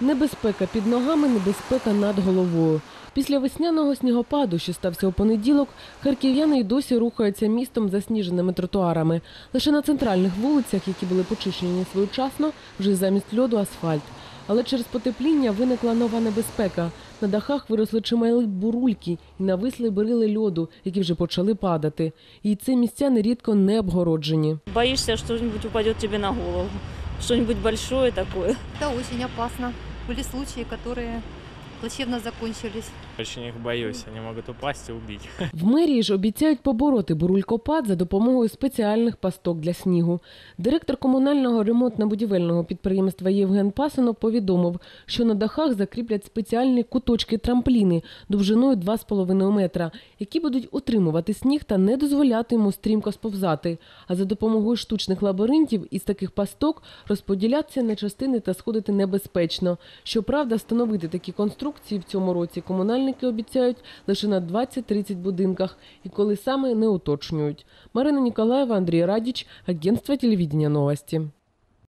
Небезпека під ногами, небезпека над головою. Після весняного снігопаду, що стався у понеділок, харків'яни й досі рухаються містом засніженими тротуарами. Лише на центральних вулицях, які були почищені своєчасно, вже замість льоду асфальт. Але через потепління виникла нова небезпека. На дахах виросли чималі бурульки і нависли барили льоду, які вже почали падати. І ці місця нерідко не обгороджені. Боишься, что-нибудь упадет тебе на голову. Что-нибудь большое такое. Это очень опасно. Были случаи, которые плачевно закончились. Очень их боюсь, они могут упасть и убить. В мерії ж обіцяють побороти бурулькопад за допомогою спеціальних пасток для снігу. Директор комунального ремонтно-будівельного підприємства Євген Пасинов повідомив, що на дахах закріплять спеціальні куточки трампліни довжиною 2,5 метра, які будуть утримувати сніг та не дозволяти йому стрімко сповзати. А за допомогою штучних лабіринтів із таких пасток розподілятися на частини та сходити небезпечно. Щоправда, встановити такі конструкції в цьому році комунальники обіцяють лише на 20-30 будинках, і коли саме не уточнюють. Марина Ніколаєва, Андрій Радіч, агентство телевідення новості.